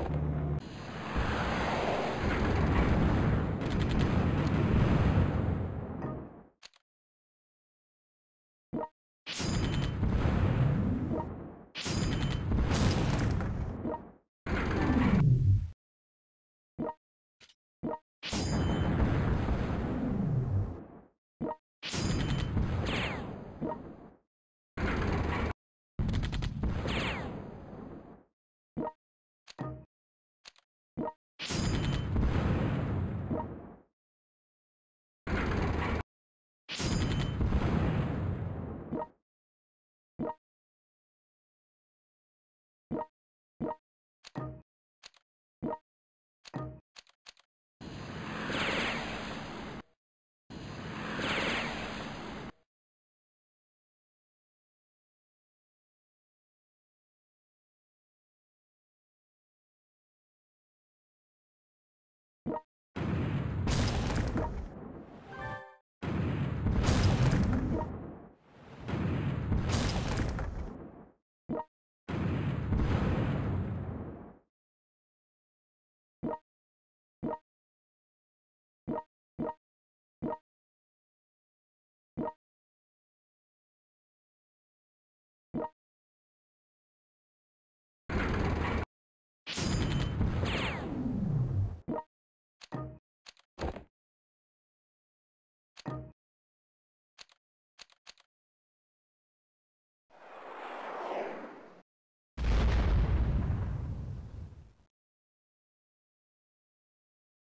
you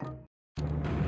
あっ。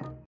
You